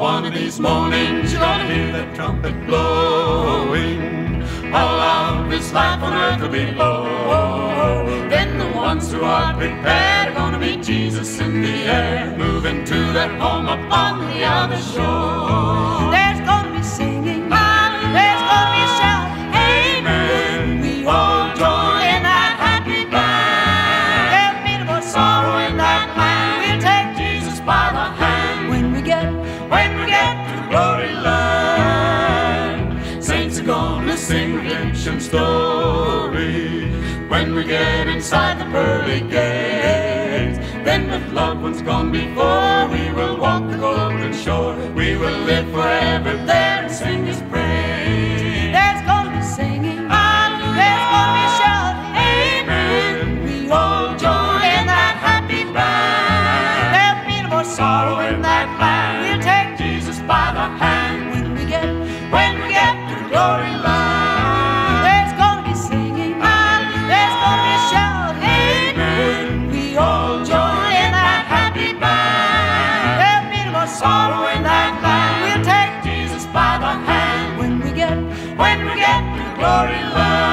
One of these mornings you're gonna hear that trumpet blowing. All of this life on earth will be o'er. Then the ones who are prepared are gonna meet Jesus in the air, moving to their home upon the other shore. Sing redemption story when we get inside the pearly gates. Then with loved ones gone before, we will walk the golden shore. We will live forever there and sing His praise. There's gonna be singing. There's gonna be shouting. Amen. We all join in that happy band. There'll be no more sorrow in that land. We'll take Jesus by the hand when we get to glory land.